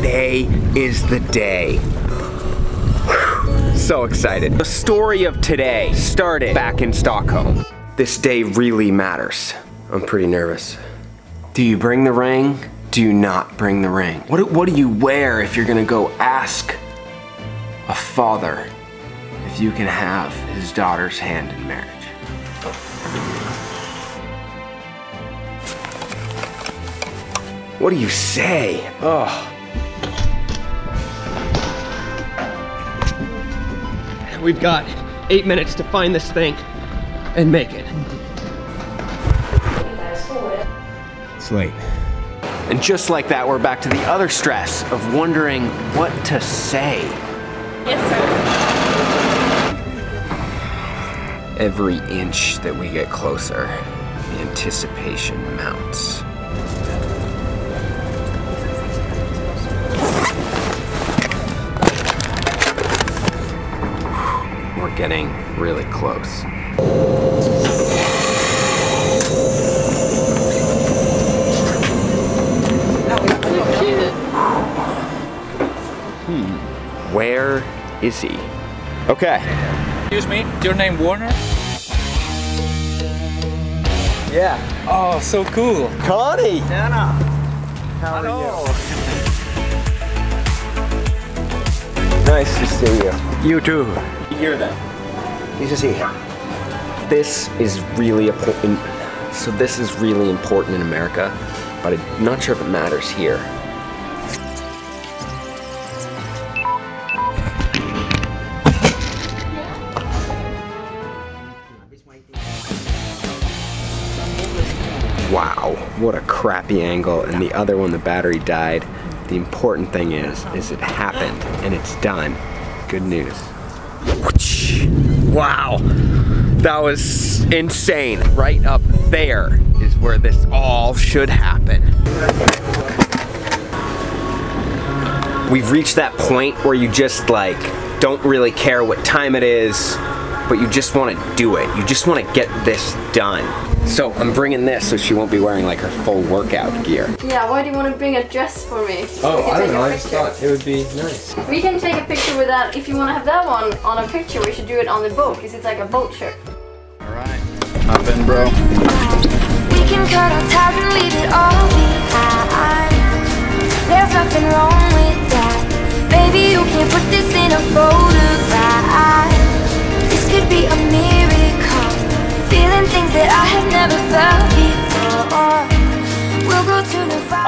Today is the day. So excited. The story of today started back in Stockholm. This day really matters. I'm pretty nervous. Do you bring the ring? Do you not bring the ring? What, do- what do you wear if you're gonna go ask a father if you can have his daughter's hand in marriage? What do you say? Oh. We've got eight minutes to find this thing and make it. It's late. And just like that, we're back to the other stress of wondering what to say. Yes, sir. Every inch that we get closer, the anticipation mounts. Getting really close. Hmm. Where is he? Okay. Excuse me, your name Warner? Yeah. Oh, so cool. Connie! Anna. How are you? Nice to see you. You too. Here then. Nice to see you. This is really important. So this is really important in America, but I'm not sure if it matters here. Wow, what a crappy angle. And the other one, the battery died. The important thing is, is it happened and it's done. Good news. Wow, that was insane. Right up there is where this all should happen. We've reached that point where you just like don't really care what time it is, but you just want to do it. You just want to get this done. So I'm bringing this so she won't be wearing like her full workout gear. Yeah, why do you want to bring a dress for me? Oh, I don't know. I just thought it would be nice. We can take a picture with that. If you want to have that one on a picture, we should do it on the boat because it's like a boat shirt. Hop in, bro. We can cut our ties and leave it all behind. There's nothing wrong with that. Baby, you can put this in a photograph.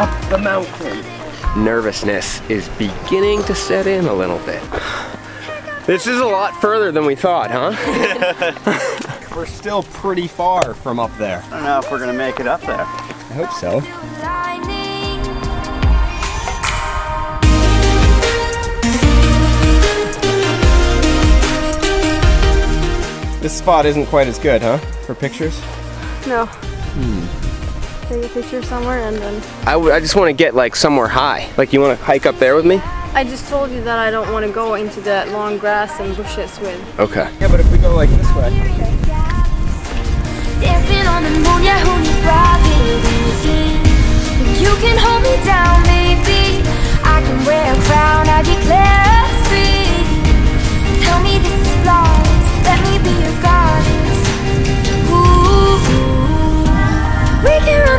Up the mountain. Nervousness is beginning to set in a little bit. This is a lot further than we thought, huh? we're still pretty far from up there. I don't know if we're gonna make it up there. I hope so. This spot isn't quite as good, huh? For pictures? No. Hmm. Take a picture somewhere and then. I, w- I just want to get like somewhere high. Like you want to hike up there with me? I just told you that I don't want to go into that long grass and bushes with. Okay. Yeah, but if we go like this way.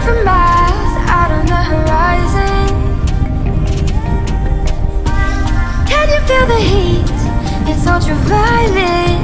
from miles out on the horizon Can you feel the heat? It's ultraviolet